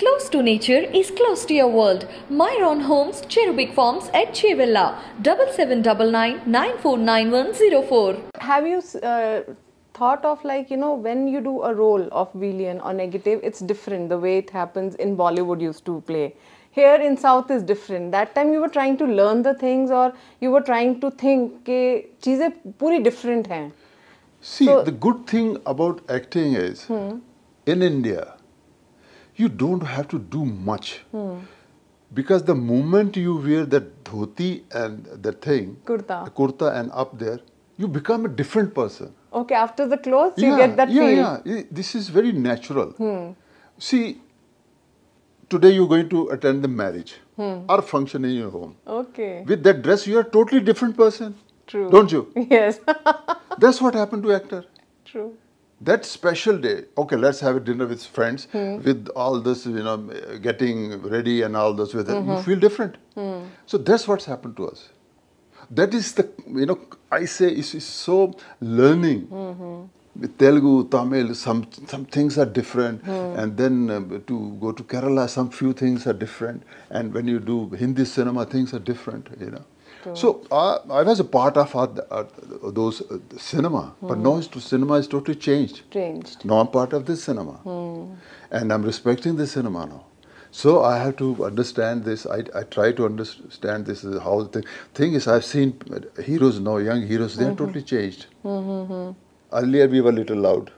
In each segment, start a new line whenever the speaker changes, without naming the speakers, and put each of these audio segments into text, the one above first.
Close to nature is close to your world. Myron Homes, Cherubic Farms at Chevella, 7799
Have you uh, thought of like, you know, when you do a role of villain or negative, it's different the way it happens in Bollywood used to play. Here in South is different. That time you were trying to learn the things or you were trying to think that things are different. Hai.
See,
so,
the good thing about acting is, hmm. in India, you don't have to do much. Because the moment you wear that dhoti and the thing,
Kurta.
the kurta and up there, you become a different person.
Okay, after the clothes you get that
yeah,
feel.
Yeah, This is very natural. Hmm. See, today you're going to attend the marriage hmm. or function in your home.
Okay.
With that dress, you are a totally different person.
True.
Don't you?
Yes.
That's what happened to actor.
True.
That special day, okay, let's have a dinner with friends, hmm. with all this, you know, getting ready and all this with it, you mm-hmm. feel different. Hmm. So that's what's happened to us. That is the, you know, I say it's, it's so learning. Mm-hmm. With Telugu, Tamil, some some things are different, hmm. and then uh, to go to Kerala, some few things are different, and when you do Hindi cinema, things are different, you know. So uh, I was a part of uh, uh, those uh, cinema, but now to cinema is totally changed.
Changed.
Now I'm part of this cinema, and I'm respecting this cinema now. So I have to understand this. I, I try to understand this is how the thing is. I've seen heroes now, young heroes. They are totally changed. Earlier we were little loud.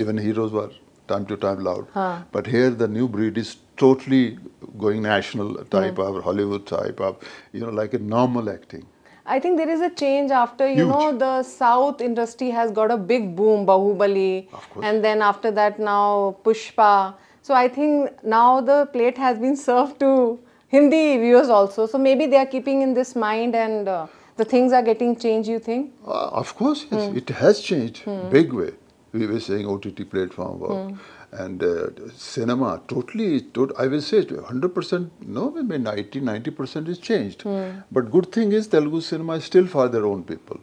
Even heroes were time to time loud. But here the new breed is totally going national type of Hollywood type of you know like a normal acting.
I think there is a change after you
Huge.
know the South industry has got a big boom, Bahubali,
Of course.
and then after that now Pushpa. So I think now the plate has been served to Hindi viewers also. So maybe they are keeping in this mind and uh, the things are getting changed. You think?
Uh, of course, yes. It has changed big way. We were saying OTT platform work. And uh, cinema totally, tot- I will say 100%, no, maybe 90, 90% is changed. Hmm. But good thing is Telugu cinema is still for their own people.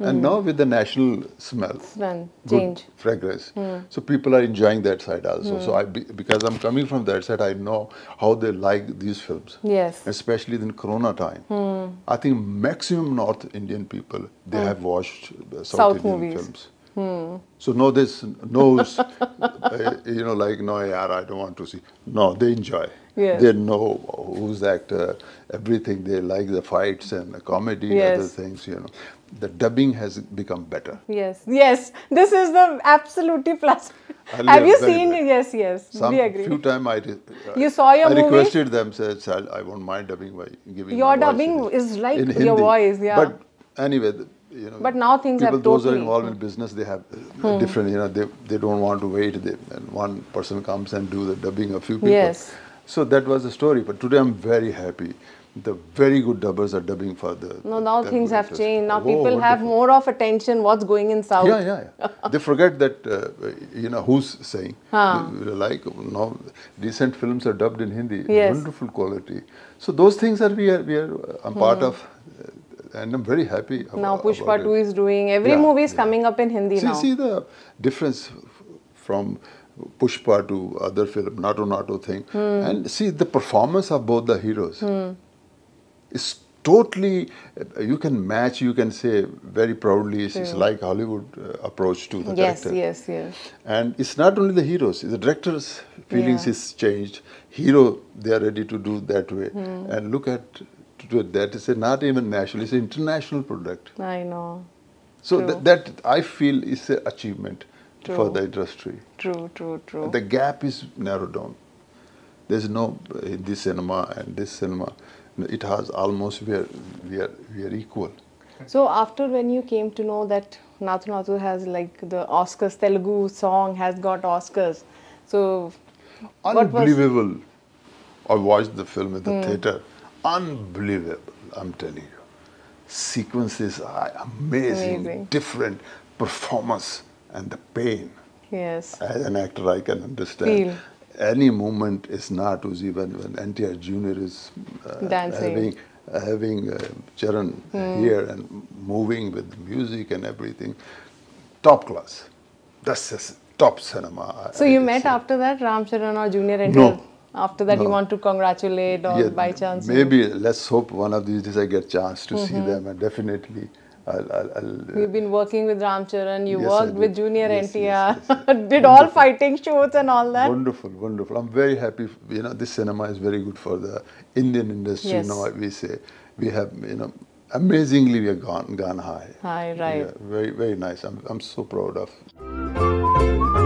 And hmm. now with the national smell,
Smell,
good
change.
fragrance. Hmm. So people are enjoying that side also. So I, be- because I'm coming from that side, I know how they like these films
Yes.
especially in Corona time. I think maximum North Indian people they have watched South,
South
Indian
movies.
films. So no, this knows, uh, you know, like no, yeah, I don't want to see. No, they enjoy.
Yes.
They know who's the actor, everything. They like the fights and the comedy, other things. You know, the dubbing has become better.
Yes. Yes. This is the absolutely plus.
Earlier,
Have you seen?
bad.
Yes. Yes.
Some
we agree.
few time I
You saw your
I
movie?
requested them said "Sir, I won't mind dubbing by giving
Your dubbing is like
in
your
Hindi.
voice, yeah.
But anyway, the, you know.
But now things have
people, those are
totally- Hmm.
involved in business, they have uh, different. You know, they they don't want to wait. They, and one person comes and do the dubbing of few people.
Yes.
So that was the story. But today I'm very happy. The very good dubbers are dubbing for the.
No, now things have changed. Now
Oh,
people have more of attention. What's going in South?
Yeah, yeah, yeah. they forget that, uh, you know, who's saying.
Huh.
Like, now, decent films are dubbed in Hindi.
Yes.
Wonderful quality. So those things are, we are, we are uh, I'm part of, uh, and I'm very happy about
Hmm. Now Pushpa
about
2
it.
is doing. Every
Yeah,
movie is
yeah.
coming up in Hindi
See,
now.
see the difference from Pushpa to other film, Naatu Naatu thing.
Hmm.
And see the performance of both the heroes is totally, you can match, you can say very proudly, it's, it's like Hollywood uh, approach to the
yes,
character.
yes, yes.
And it's not only the heroes, the director's feelings
Yeah.
is changed. Hero, they are ready to do that way.
Hmm.
And look at to that is a not even national, it's an international product.
I know.
So th- that I feel is an achievement for the industry.
True, true, true.
The gap is narrowed down. There's no uh, Hindi cinema and this cinema. It has almost we are we are we are equal.
So after when you came to know that Naatu Naatu has like the Oscars, Telugu song has got Oscars. So Hmm.
Unbelievable. I watched the film in the theater. Unbelievable. I'm telling you. Sequences are amazing,
Amazing.
different performance and the pain.
yes.
As an actor, I can understand.
Feel.
Any moment is not easy when, when NTR Jr. is uh,
Dancing.
having, uh, having uh, Charan
Hmm.
here and moving with music and everything. Top class. That's just top cinema.
So
I
you met
say.
after that Ram Charan or Junior NTR?
No,
After that, you want to congratulate or
Yeah,
by chance. you-
Maybe let's hope one of these days I get chance to
Mm-hmm.
see them, and definitely I'll. I'll, I'll uh,
You've been working with Ram Charan, you
Yes,
worked with. Junior
Yes,
NTR,
yes,
did all fighting shoots and all that.
Wonderful, wonderful. I'm very happy. You know, this cinema is very good for the Indian industry.
Yes.
You know, we say we have, you know, amazingly we have gone gone high.
High, right.
Yeah, very, very nice. I'm, I'm so proud of.